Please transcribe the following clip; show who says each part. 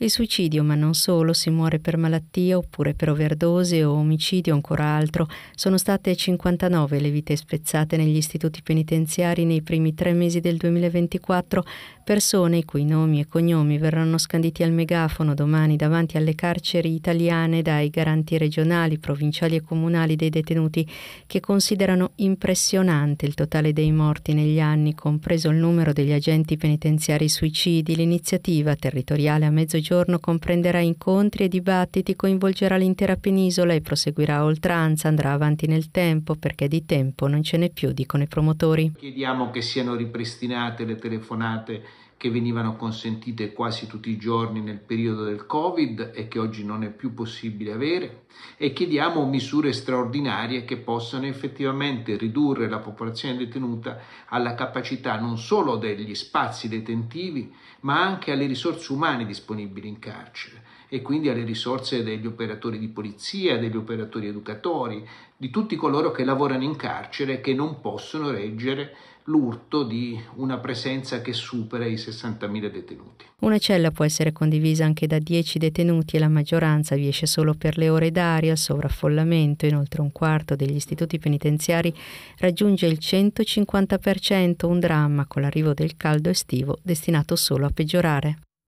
Speaker 1: Il suicidio, ma non solo, si muore per malattia oppure per overdose o omicidio ancora altro. Sono state 59 le vite spezzate negli istituti penitenziari nei primi tre mesi del 2024, persone i cui nomi e cognomi verranno scanditi al megafono domani davanti alle carceri italiane dai garanti regionali, provinciali e comunali dei detenuti che considerano impressionante il totale dei morti negli anni, compreso il numero degli agenti penitenziari suicidi. L'iniziativa territoriale a mezzo giorno comprenderà incontri e dibattiti, coinvolgerà l'intera penisola e proseguirà a oltranza, andrà avanti nel tempo perché di tempo non ce n'è più, dicono i promotori.
Speaker 2: Chiediamo che siano ripristinate le telefonate che venivano consentite quasi tutti i giorni nel periodo del Covid e che oggi non è più possibile avere e chiediamo misure straordinarie che possano effettivamente ridurre la popolazione detenuta alla capacità non solo degli spazi detentivi ma anche alle risorse umane disponibili in carcere e quindi alle risorse degli operatori di polizia, degli operatori educatori, di tutti coloro che lavorano in carcere e che non possono reggere l'urto di una presenza che supera i 60.000 detenuti.
Speaker 1: Una cella può essere condivisa anche da 10 detenuti e la maggioranza vi esce solo per le ore d'aria, il sovraffollamento, inoltre un quarto degli istituti penitenziari raggiunge il 150%, un dramma con l'arrivo del caldo estivo destinato solo a peggiorare.